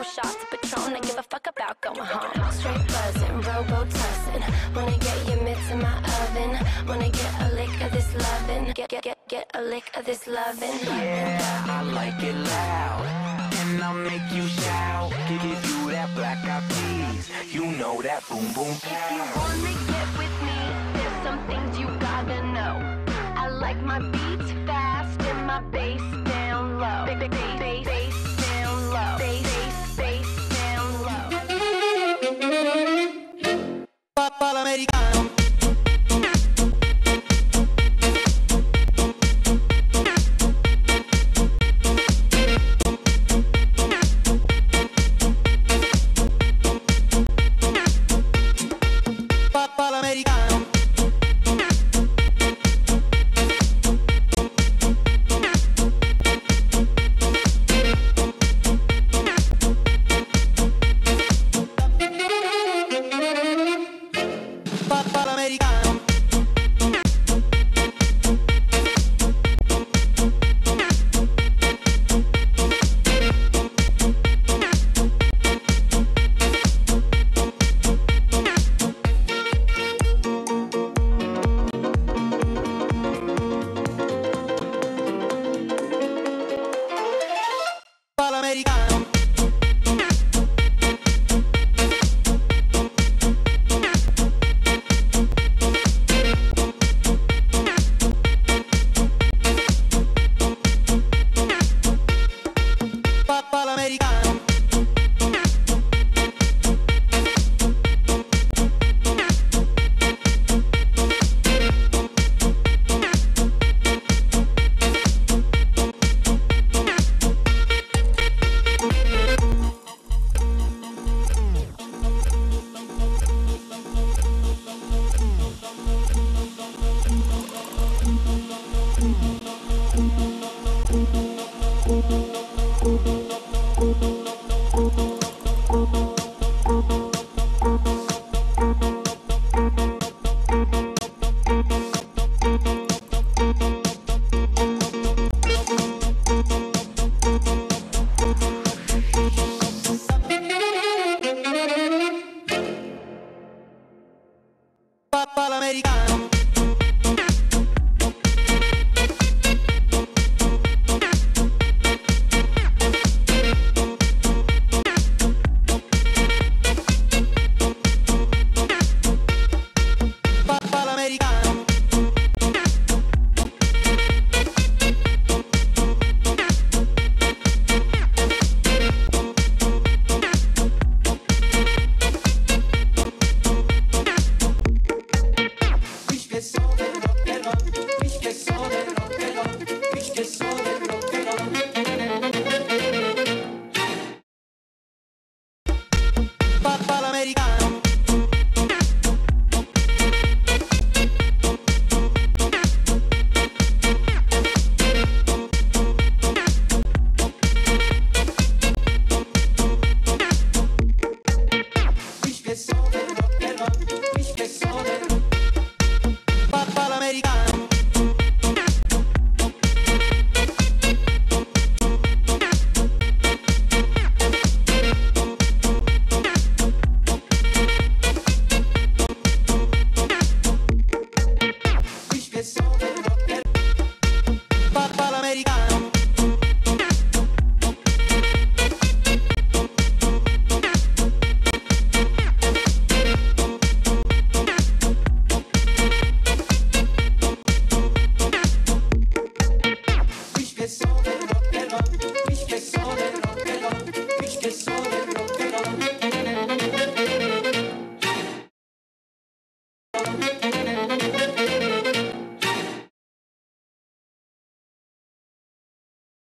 along with four more shots of Patron. I give a fuck about going home. Straight buzzing, Robitussin. Wanna get your mitts in my oven. Wanna get a lick of this lovin'. Get, get, get, get a lick of this lovin'. Yeah, I like it loud. And I'll make you shout. Give you that black eyed peas. You know that boom boom If you pow. wanna get with me, there's some things you gotta know. I like my beats fast and my bass down low. Ba- ba- ba- Bass, bass down low. Bass, bass, bass americano que solo, que lo, que solo.